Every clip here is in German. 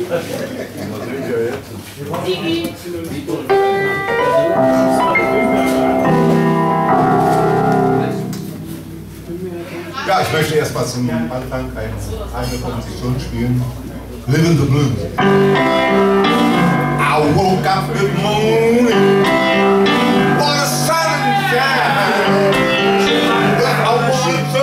Ja, ich möchte erst mal zum Anfang eine, eine Komposition spielen. Living the Blues. I woke up this morning, what a sunshine. I wanted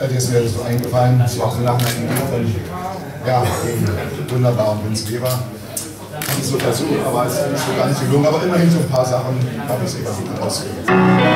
Äh, Das ist mir so eingefallen. Einer Idee von ja, dem wunderbaren Vince Weber. Habe ich so versucht, aber es ist nicht so ganz gelungen. Aber immerhin so ein paar Sachen habe ich sehr gut ausgewählt. Thank